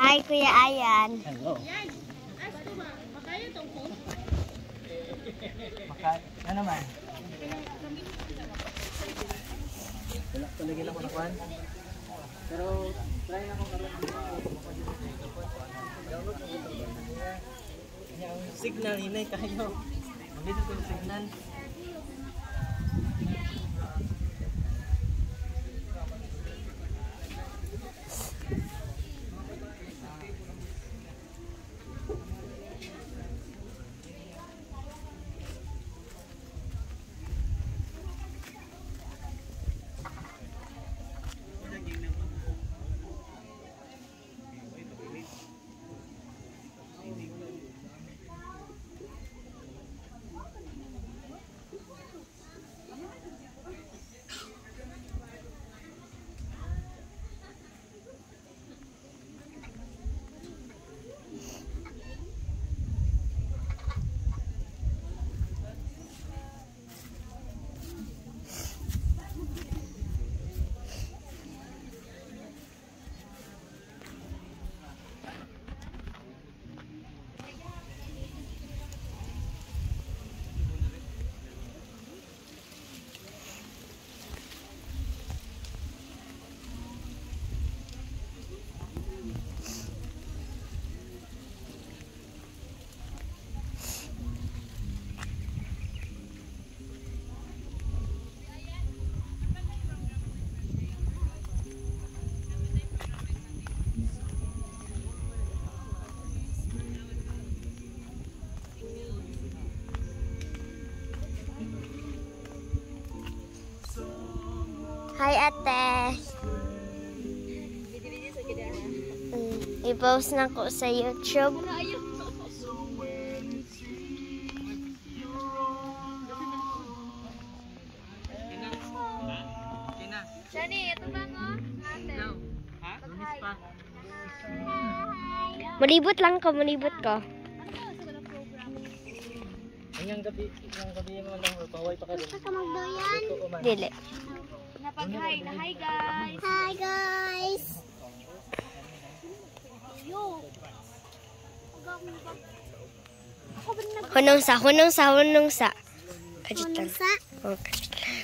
Hi, Kuya Ayan. Hello. Ano naman? Wala talaga lang ako nakuhan. Pero, try na akong karoon. Yung signal, hinay kayo. Dito ko yung signal. Hi, ate. Mm, I-post na ko sa YouTube. Malibot lang ko, malibot ko. Hanggang gabi, hanggang gabi yung lang, paway pa ka rin. ka magdoyan? Dili. Napag-hi na hi guys. Hi, guys. Yo. Hunong sa, hunong sa, hunong sa. Kajit lang. sa? Oh, kajit lang.